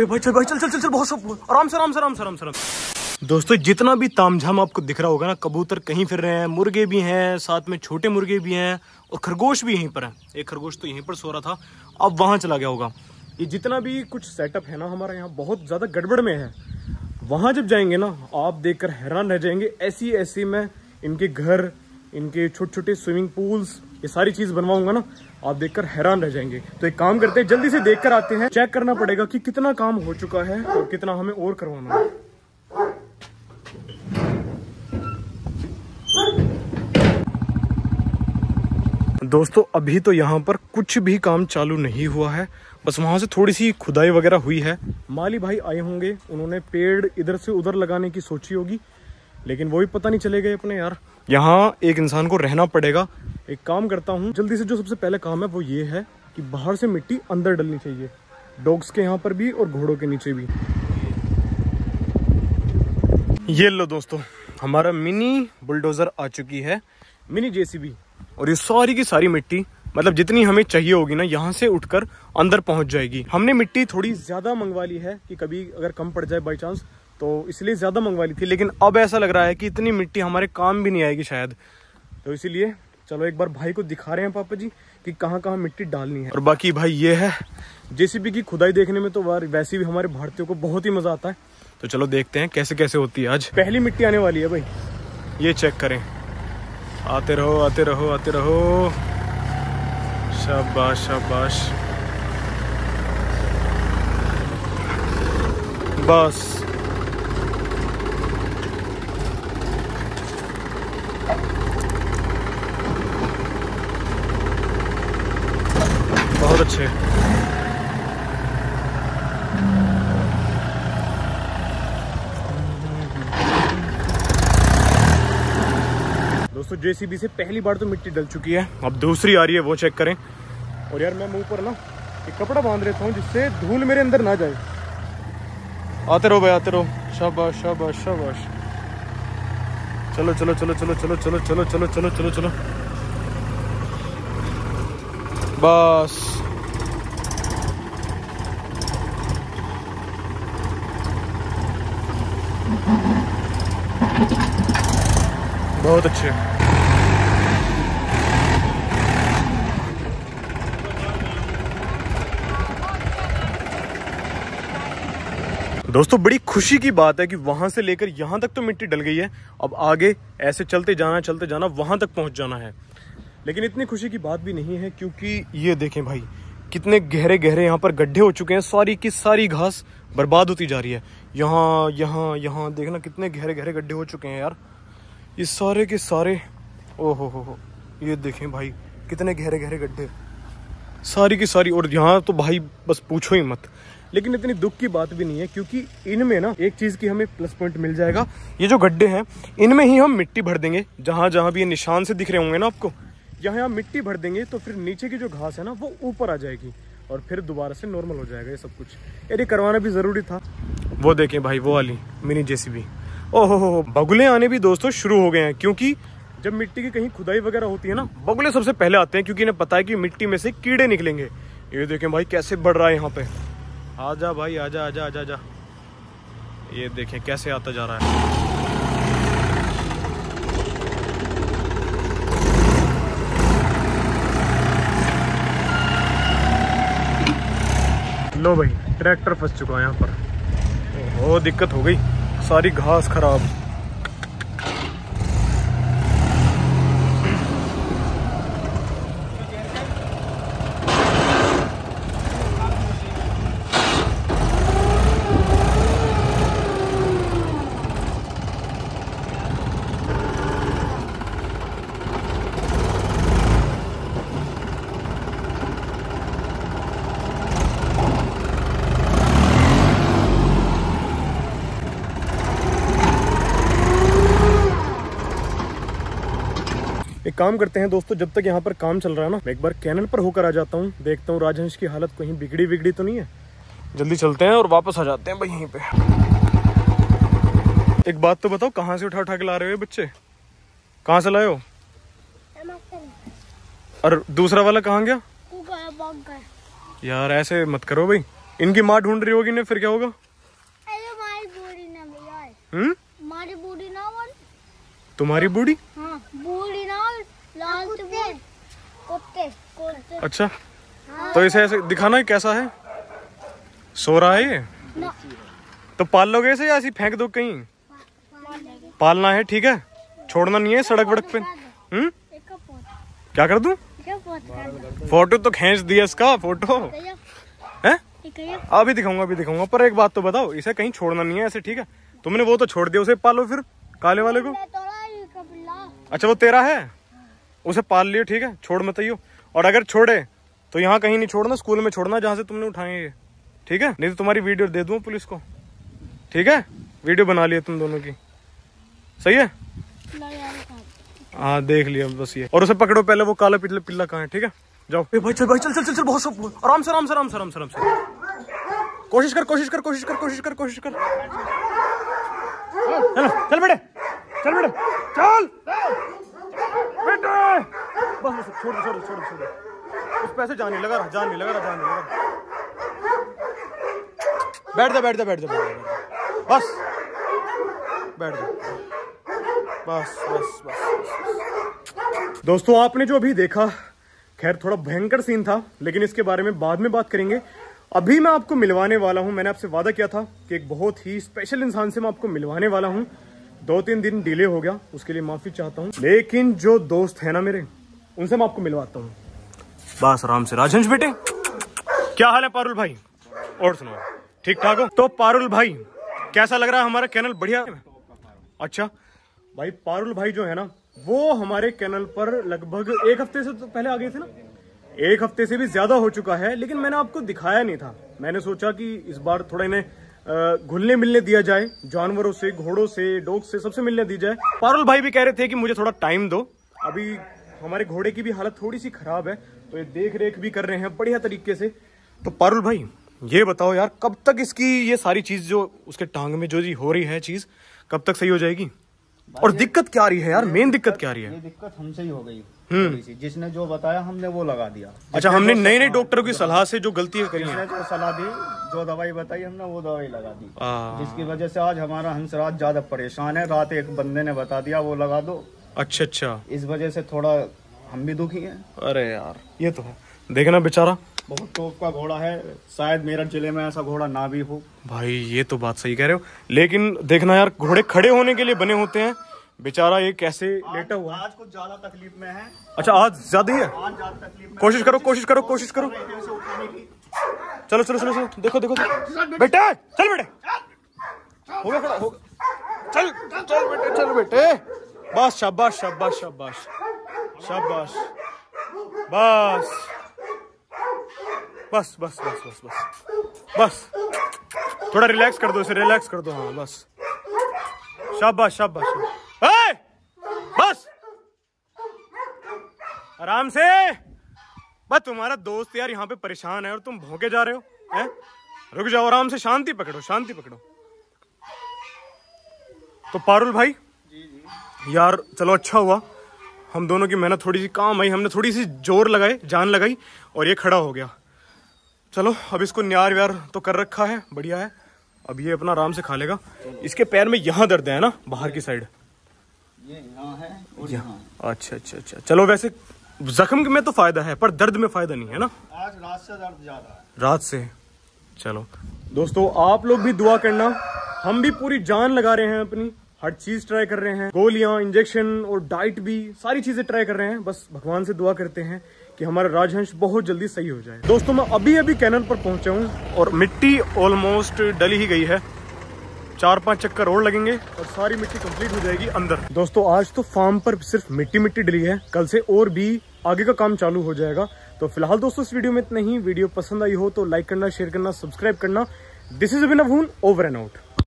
भाई, चल भाई, चल चल चल चल, बहुत सब आराम से आराम से आराम से आराम से, आराम दोस्तों, जितना भी तामझाम आपको दिख रहा होगा ना, कबूतर कहीं फिर रहे हैं, मुर्गे भी हैं, साथ में छोटे मुर्गे भी हैं, और खरगोश भी यहीं पर है। एक खरगोश तो यहीं पर सो रहा था, अब वहाँ चला गया होगा। ये जितना भी कुछ सेटअप है ना हमारा यहाँ, बहुत ज़्यादा गड़बड़ में है। वहाँ जब जाएँगे ना, आप देखकर हैरान रह जाएँगे ऐसी ऐसी में इनके घर, इनके छोटे छोटे स्विमिंग पूल्स ये सारी चीज़ बनवाऊँगा ना, आप देखकर हैरान रह जाएँगे। तो एक काम करते हैं, जल्दी से देख कर आते हैं, चेक करना पड़ेगा कि कितना काम हो चुका है और कितना हमें और करवाना है। दोस्तों, अभी तो यहाँ पर कुछ भी काम चालू नहीं हुआ है। बस वहाँ से थोड़ी सी खुदाई वगैरह हुई है। माली भाई आए होंगे, उन्होंने पेड़ इधर से उधर लगाने की सोची होगी, लेकिन वो भी पता नहीं चले गए अपने यार। यहाँ एक इंसान को रहना पड़ेगा। एक काम करता हूँ, जल्दी से जो सबसे पहले काम है वो ये है कि बाहर से मिट्टी अंदर डलनी चाहिए। डॉग्स के यहाँ पर भी और घोड़ों के नीचे भी। ये लो दोस्तों, हमारा मिनी बुलडोजर आ चुकी है, मिनी जेसीबी। और ये सारी की सारी मिट्टी मतलब जितनी हमें चाहिए होगी ना, यहाँ से उठकर अंदर पहुँच जाएगी। हमने मिट्टी थोड़ी ज़्यादा मंगवा ली है कि कभी अगर कम पड़ जाए बाई चांस तो इसलिए ज़्यादा मंगवा ली थी लेकिन अब ऐसा लग रहा है कि इतनी मिट्टी हमारे काम भी नहीं आएगी शायद। तो इसीलिए चलो एक बार भाई को दिखा रहे हैं पापा जी कि कहाँ कहाँ मिट्टी डालनी है। और बाकी भाई ये है। जेसीबी की खुदाई देखने में तो वार- वैसे भी हमारे भारतीयों को बहुत ही मज़ा आता है। तो चलो देखते हैं कैसे कैसे होती है आज। पहली मिट्टी आने वाली है भाई। ये चेक करें। आते रहो आते रहो आते रहो। शाबाश शाबाश। बस बहुत अच्छे दोस्तों जेसीबी से पहली बार तो मिट्टी डल चुकी है अब दूसरी आ रही है वो चेक करें और यार मैं मुँह पर ना एक कपड़ा बाँध लेता हूँ जिससे धूल मेरे अंदर ना जाए आते रहो भाई आते रहो शाबाश शाबाश शाबाश चलो चलो चलो चलो चलो चलो चलो चलो चलो चलो चलो बस बहुत अच्छे। दोस्तों, बड़ी खुशी की बात है कि वहाँ से लेकर यहाँ तक तो मिट्टी डल गई है। अब आगे ऐसे चलते जाना चलते जाना, वहाँ तक पहुँच जाना है। लेकिन इतनी खुशी की बात भी नहीं है, क्योंकि ये देखें भाई, कितने गहरे गहरे यहाँ पर गड्ढे हो चुके हैं। सारी की सारी घास बर्बाद होती जा रही है। यहाँ यहाँ यहाँ देखना कितने गहरे गहरे गड्ढे हो चुके हैं यार। ये सारे के सारे। ओ हो हो हो ये देखें भाई, कितने गहरे गहरे गड्ढे। सारी की सारी, और यहाँ तो भाई बस पूछो ही मत। लेकिन इतनी दुख की बात भी नहीं है, क्योंकि इनमें ना एक चीज़ की हमें प्लस पॉइंट मिल जाएगा। ये जो गड्ढे हैं, इनमें ही हम मिट्टी भर देंगे। जहाँ जहाँ भी ये निशान से दिख रहे होंगे ना आपको, यहाँ यहाँ मिट्टी भर देंगे तो फिर नीचे की जो घास है ना, वो ऊपर आ जाएगी, और फिर दोबारा से नॉर्मल हो जाएगा ये सब कुछ। यार, ये करवाना भी ज़रूरी था। वो देखें भाई, वो वाली मिनी जेसीबी ओहो, बगुले आने भी दोस्तों शुरू हो गए हैं, क्योंकि जब मिट्टी की कहीं खुदाई वगैरह होती है ना, बगुले सबसे पहले आते हैं, क्योंकि इन्हें पता है कि मिट्टी में से कीड़े निकलेंगे। ये देखें भाई कैसे बढ़ रहा है यहाँ पे। आजा भाई आ जा आजा आजा आजा आजा। ये देखें कैसे आता जा रहा है। लो भाई, ट्रैक्टर फंस चुका है यहाँ पर। ओहो, दिक्कत हो गई। सारी घास खराब। एक काम करते हैं दोस्तों जब तक यहाँ पर काम चल रहा है ना मैं एक बार कैनल पर होकर आ जाता हूँ देखता हूँ राजहंस की हालत कहीं बिगड़ी बिगड़ी तो नहीं है। जल्दी चलते हैं और वापस आ जाते हैं भाई यहीं पे। एक बात तो बताओ कहाँ से उठा उठा के ला रहे हो बच्चे? कहाँ से लाए हो? और दूसरा वाला कहाँ गया? यार ऐसे मत करो भाई। इनकी माँ ढूंढ रही होगी ने फिर क्या होगा? अरे हमारी बूढ़ी ना हम्म? तुम्हारी बूढ़ी? हाँ। बूढ़ी अच्छा। तो इसे ऐसे दिखाना है कैसा है? सो रहा है ये? तो पाल लोगे इसे या ऐसे ही फेंक दो कहीं? पालना है ठीक है? छोड़ना नहीं है सड़क वड़क पे। हम्म? क्या कर दूँ? फ़ोटो तो खींच दिया इसका फ़ोटो। है? अभी दिखाऊँगा अभी दिखाऊँगा पर एक बात तो बताओ इसे कहीं छोड़ना नहीं है ऐसे ठीक है? तुमने वो तो छोड़ दिया उसे पालो फिर काले वाले को। ही बिल्ला अच्छा वो तेरा है? उसे पाल लियो, ठीक है? छोड़ मत और अगर छोड़े तो यहाँ कहीं नहीं छोड़ना, स्कूल में छोड़ना, जहाँ से तुमने उठाए ये। ठीक है? नहीं तो तुम्हारी वीडियो दे दूँ पुलिस को। ठीक है? वीडियो बना लिया तुम दोनों की। सही है? हाँ देख लिया, बस ये। और उसे पकड़ो पहले, वो काला पिल्ला पिल्ला कहाँ है, ठीक है? जाओ। ए, भाई, चल भाई, चल चल चल चल, बहुत सब आराम से आराम से आराम से आराम से आराम से। कोशिश कर कोशिश कर कोशिश कर कोशिश कर कोशिश कर। चल बेटे चल बेटे, चल। बस बस छोड़ छोड़ छोड़ छोड़ दो। उस पैसे जान लगा रहा जान लगा रहा जान लगा। बैठ जा बैठ जा बैठ जा बैठ जा, बस बैठ जा। बस बस बस दोस्तों आपने जो अभी देखा खैर थोड़ा भयंकर सीन था लेकिन इसके बारे में बाद में बात करेंगे। अभी मैं आपको मिलवाने वाला हूँ मैंने आपसे वादा किया था कि एक बहुत ही स्पेशल इंसान से मैं आपको मिलवाने वाला हूँ। दो तीन दिन डिले हो गया उसके लिए माफ़ी चाहता हूँ। लेकिन जो दोस्त है ना मेरे उनसे मैं आपको मिलवाता हूँ। बस आराम से। राजहंस बेटे क्या हाल है पारुल भाई? और सुनो ठीक ठाक हो? तो पारुल भाई कैसा लग रहा है हमारा चैनल बढ़िया? अच्छा। भाई पारुल भाई जो है ना वो हमारे चैनल पर लगभग एक हफ़्ते से तो पहले आ गए थे ना। एक हफ़्ते से भी ज़्यादा हो चुका है लेकिन मैंने आपको दिखाया नहीं था। मैंने सोचा कि इस बार थोड़ा इन्हें घुलने मिलने दिया जाए जानवरों से घोड़ों से डॉग से सबसे मिलने दी जाए। पारुल भाई भी कह रहे थे कि मुझे थोड़ा टाइम दो। अभी हमारे घोड़े की भी हालत थोड़ी सी खराब है तो ये देख रेख भी कर रहे हैं बढ़िया तरीके से। तो पारुल भाई ये बताओ यार कब तक इसकी ये सारी चीज़ जो उसके टांग में जो जी हो रही है चीज़ कब तक सही हो जाएगी? और दिक्कत क्या आ रही है यार? मेन दिक्कत क्या आ रही है? ये दिक्कत हमसे ही हो गई। जिसने जो बताया हमने वो लगा दिया। अच्छा हमने नए नए डॉक्टरों की सलाह से जो गलतियाँ करी हैं। जो सलाह दी जो दवाई बताई हमने वो दवाई लगा दी। जिसकी वजह से आज हमारा हंसराज ज़्यादा परेशान है। रात एक बंदे ने बता दिया वो लगा दो। अच्छा अच्छा। इस वजह से थोड़ा हम भी दुखी हैं। अरे यार ये तो है। देखना बेचारा। बहुत टॉप का घोड़ा है। शायद मेरठ ज़िले में ऐसा घोड़ा ना भी हो। भाई ये तो बात सही कह रहे हो। लेकिन देखना यार घोड़े खड़े होने के लिए बने होते हैं। बेचारा ये कैसे लेटा हुआ आज कुछ ज़्यादा तकलीफ़ में है। अच्छा आज ज़्यादा ही है? आज ज़्यादा तकलीफ़ में कोशिश करो कोशिश करो कोशिश करो। चलो चलो चलो चलो। देखो देखो। बेटे चल बेटे। हो गया खड़ा हो। चल चल बेटे चल बेटे। बस शाबाश शाबाश शाबाश। शाबाश। बस। बस बस बस बस बस। बस। थोड़ा रिलैक्स कर दो इसे रिलैक्स कर दो। हाँ बस। शाबाश शाबाश शाबाश। ए! बस आराम से। बस तुम्हारा दोस्त यार यहाँ पे परेशान है और तुम भौंके जा रहे हो हैं? रुक जाओ आराम से शांति पकड़ो शांति पकड़ो। तो पारुल भाई? जी जी। यार चलो अच्छा हुआ। हम दोनों की मेहनत थोड़ी सी काम आई हमने थोड़ी सी ज़ोर लगाई जान लगाई और ये खड़ा हो गया। चलो अब इसको न्यार व्यार तो कर रखा है बढ़िया है। अब ये अपना आराम से खा लेगा। इसके पैर में यहाँ दर्द है ना बाहर की साइड? ये यहाँ है और यहाँ अच्छा अच्छा अच्छा। चलो वैसे जख्म में तो फ़ायदा है पर दर्द में फ़ायदा नहीं है ना? आज रात से दर्द ज़्यादा है। रात से? चलो। दोस्तों आप लोग भी दुआ करना। हम भी पूरी जान लगा रहे हैं अपनी। हर चीज़ ट्राई कर रहे हैं। गोलियाँ इंजेक्शन और डाइट भी सारी चीज़ें ट्राई कर रहे हैं। बस भगवान से दुआ करते हैं कि हमारा राजहंस बहुत जल्दी सही हो जाए। दोस्तों मैं अभी अभी कैनल पर पहुँचा हूँ और मिट्टी ऑलमोस्ट डली ही गई है। चार पाँच चक्कर और लगेंगे और सारी मिट्टी कंप्लीट हो जाएगी अंदर। दोस्तों, आज तो फार्म पर सिर्फ़ मिट्टी मिट्टी डली है। कल से और भी आगे का काम चालू हो जाएगा। तो फ़िलहाल दोस्तों, इस वीडियो में इतना ही। वीडियो पसंद आई हो तो लाइक करना शेयर करना सब्सक्राइब करना। This is Abhinav over and out